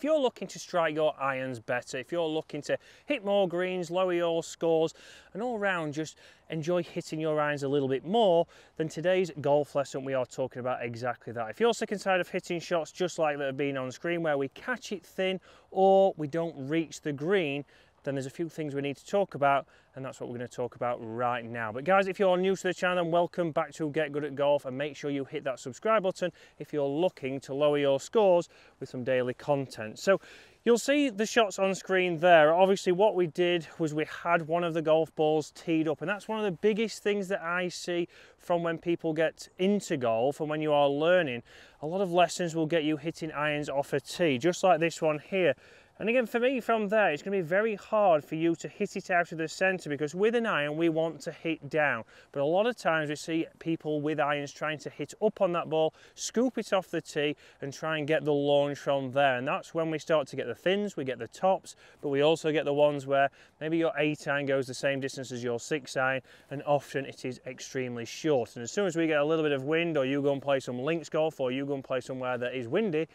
If you're looking to strike your irons better, if you're looking to hit more greens, lower your scores, and all round just enjoy hitting your irons a little bit more, then today's golf lesson we are talking about exactly that. If you're sick and tired of hitting shots just like that have been on screen where we catch it thin or we don't reach the green, then there's a few things we need to talk about and that's what we're going to talk about right now. But guys, if you're new to the channel, welcome back to Get Good at Golf and make sure you hit that subscribe button if you're looking to lower your scores with some daily content. So You'll see the shots on screen there. Obviously what we did was we had one of the golf balls teed up and that's one of the biggest things that I see from when people get into golf and when you are learning. A lot of lessons will get you hitting irons off a tee, just like this one here. And again, for me from there, it's going to be very hard for you to hit it out of the centre because with an iron, we want to hit down. But a lot of times we see people with irons trying to hit up on that ball, scoop it off the tee and try and get the launch from there. And that's when we start to get the thins, we get the tops, but we also get the ones where maybe your eight iron goes the same distance as your six iron and often it is extremely short. And as soon as we get a little bit of wind or you go and play some links golf or you go and play somewhere that is windy,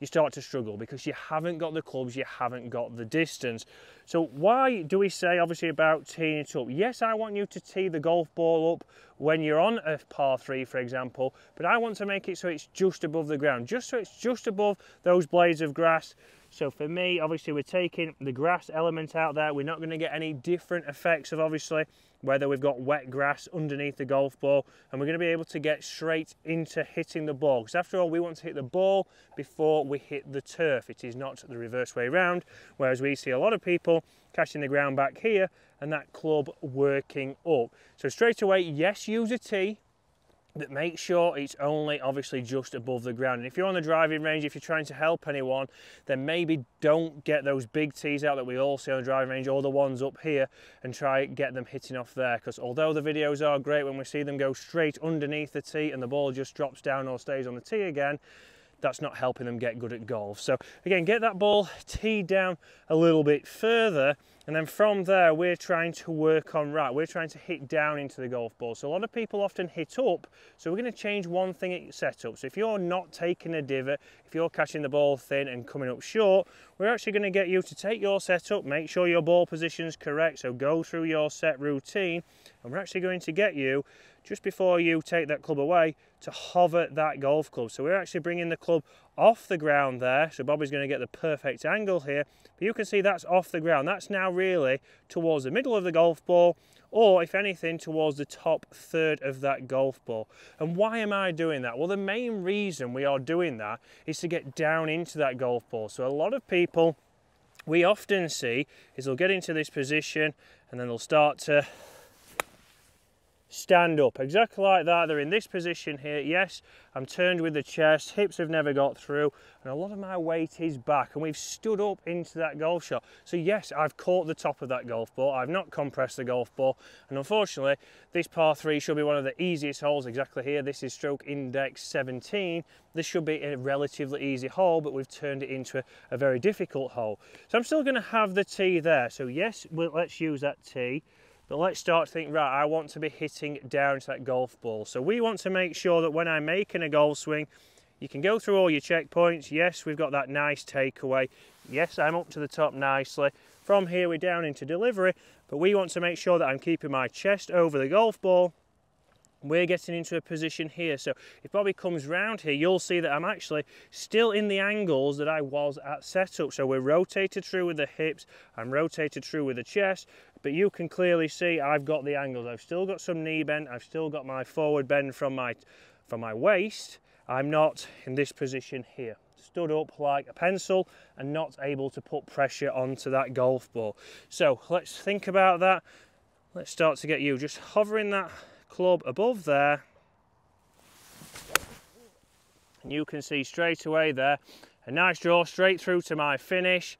you start to struggle because you haven't got the clubs, you haven't got the distance. So why do we say obviously about teeing it up? Yes, I want you to tee the golf ball up when you're on a par three, for example, but I want to make it so it's just above the ground, just so it's just above those blades of grass. So for me, obviously we're taking the grass element out there. We're not going to get any different effects of obviously whether we've got wet grass underneath the golf ball and we're going to be able to get straight into hitting the ball. Because after all we want to hit the ball before we hit the turf. It is not the reverse way round whereas we see a lot of people catching the ground back here and that club working up. So straight away yes use a tee that make sure it's only obviously just above the ground. And if you're on the driving range, if you're trying to help anyone, then maybe don't get those big tees out that we all see on the driving range or the ones up here and try get them hitting off there. Because although the videos are great when we see them go straight underneath the tee and the ball just drops down or stays on the tee again, that's not helping them get good at golf. So again, get that ball teed down a little bit further and then from there we're trying to work on right, we're trying to hit down into the golf ball. So a lot of people often hit up, so we're gonna change one thing at setup. So if you're not taking a divot, if you're catching the ball thin and coming up short, we're actually gonna get you to take your setup, make sure your ball position is correct, so go through your set routine, and we're actually going to get you just before you take that club away to hover that golf club. So we're actually bringing the club off the ground there. So Bobby's going to get the perfect angle here. But you can see that's off the ground. That's now really towards the middle of the golf ball or if anything towards the top third of that golf ball. And why am I doing that? Well, the main reason we are doing that is to get down into that golf ball. So a lot of people we often see is they'll get into this position and then they'll start to stand up. Exactly like that they're in this position here. Yes i'm turned with the chest hips have never got through and a lot of my weight is back and we've stood up into that golf shot. So yes i've caught the top of that golf ball. I've not compressed the golf ball and unfortunately this par 3 should be one of the easiest holes exactly here. This is stroke index 17 this should be a relatively easy hole but we've turned it into a, a very difficult hole. So i'm still going to have the tee there. So yes let's use that tee but let's start to think, right, I want to be hitting down to that golf ball. So we want to make sure that when I'm making a golf swing, you can go through all your checkpoints. Yes, we've got that nice takeaway. Yes, I'm up to the top nicely. From here, we're down into delivery, but we want to make sure that I'm keeping my chest over the golf ball we're getting into a position here. So if Bobby comes round here, you'll see that I'm actually still in the angles that I was at setup. So we're rotated through with the hips, I'm rotated through with the chest, but you can clearly see I've got the angles. I've still got some knee bend, I've still got my forward bend from my, from my waist. I'm not in this position here stood up like a pencil and not able to put pressure onto that golf ball. So let's think about that. Let's start to get you just hovering that club above there and you can see straight away there a nice draw straight through to my finish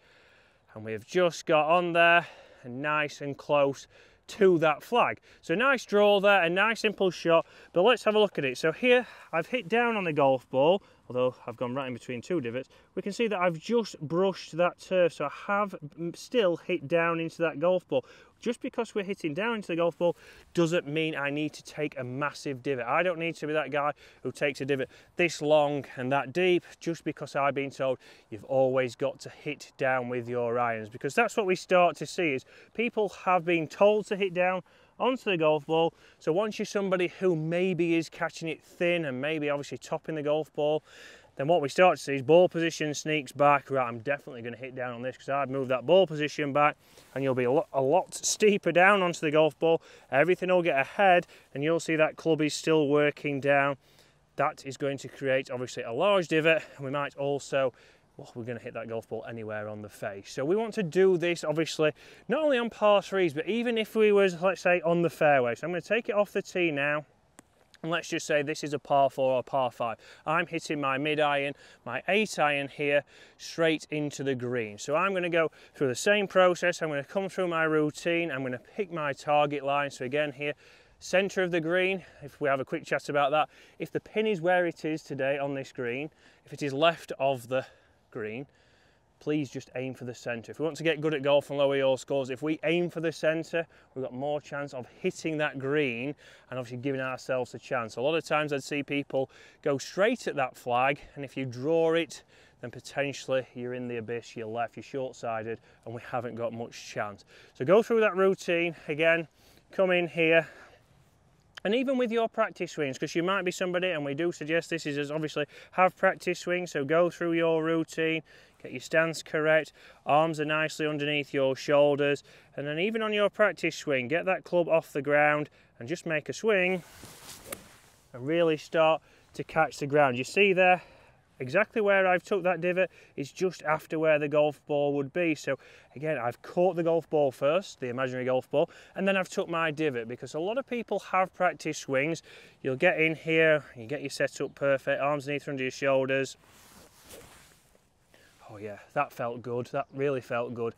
and we've just got on there and nice and close to that flag. So nice draw there, a nice simple shot, but let's have a look at it. So here I've hit down on the golf ball, although I've gone right in between two divots, we can see that I've just brushed that turf. So I have still hit down into that golf ball. Just because we're hitting down into the golf ball doesn't mean I need to take a massive divot. I don't need to be that guy who takes a divot this long and that deep just because I've been told you've always got to hit down with your irons because that's what we start to see is people have been told to hit down onto the golf ball. So once you're somebody who maybe is catching it thin and maybe obviously topping the golf ball, then what we start to see is ball position sneaks back. Right, I'm definitely going to hit down on this because I've moved that ball position back and you'll be a lot, a lot steeper down onto the golf ball. Everything will get ahead and you'll see that club is still working down. That is going to create obviously a large divot and we might also we're going to hit that golf ball anywhere on the face. So we want to do this obviously not only on par threes but even if we was let's say on the fairway. So I'm going to take it off the tee now and let's just say this is a par four or par five. I'm hitting my mid iron, my eight iron here, straight into the green. So I'm gonna go through the same process. I'm gonna come through my routine. I'm gonna pick my target line. So again here, center of the green, if we have a quick chat about that. If the pin is where it is today on this green, if it is left of the green, please just aim for the centre. If we want to get good at golf and lower your scores, if we aim for the centre, we've got more chance of hitting that green and obviously giving ourselves a chance. A lot of times I'd see people go straight at that flag and if you draw it, then potentially you're in the abyss, you're left, you're short-sided and we haven't got much chance. So go through that routine, again, come in here, and even with your practice swings, because you might be somebody, and we do suggest this is as obviously have practice swings, so go through your routine, Get your stance correct, arms are nicely underneath your shoulders, and then even on your practice swing, get that club off the ground and just make a swing and really start to catch the ground. You see there, exactly where I've took that divot is just after where the golf ball would be. So again, I've caught the golf ball first, the imaginary golf ball, and then I've took my divot because a lot of people have practice swings. You'll get in here, you get your setup perfect, arms underneath under your shoulders, oh yeah, that felt good, that really felt good.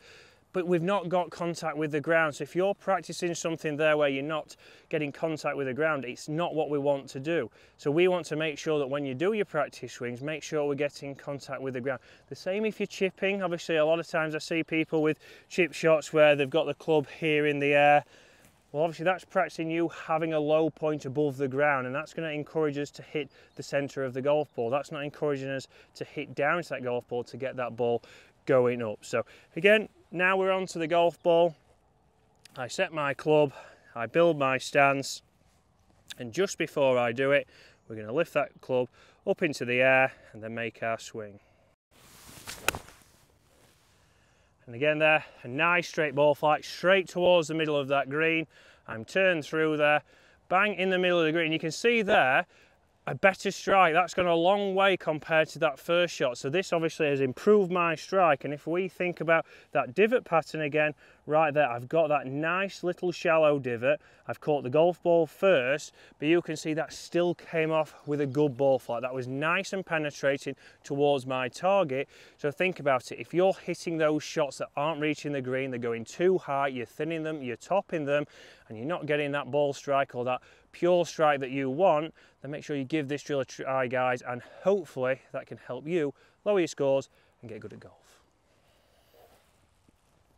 But we've not got contact with the ground. So if you're practicing something there where you're not getting contact with the ground, it's not what we want to do. So we want to make sure that when you do your practice swings, make sure we're getting contact with the ground. The same if you're chipping. Obviously, a lot of times I see people with chip shots where they've got the club here in the air well, obviously that's practicing you having a low point above the ground and that's going to encourage us to hit the centre of the golf ball. That's not encouraging us to hit down to that golf ball to get that ball going up. So again, now we're on to the golf ball. I set my club, I build my stance, and just before I do it, we're going to lift that club up into the air and then make our swing. And again there, a nice straight ball flight straight towards the middle of that green. I'm turned through there, bang in the middle of the green. You can see there, a better strike. That's gone a long way compared to that first shot. So this obviously has improved my strike. And if we think about that divot pattern again, right there, I've got that nice little shallow divot. I've caught the golf ball first, but you can see that still came off with a good ball flight. That was nice and penetrating towards my target. So think about it. If you're hitting those shots that aren't reaching the green, they're going too high, you're thinning them, you're topping them, and you're not getting that ball strike or that pure strike that you want, then make sure you give this drill a try guys and hopefully that can help you lower your scores and get good at golf.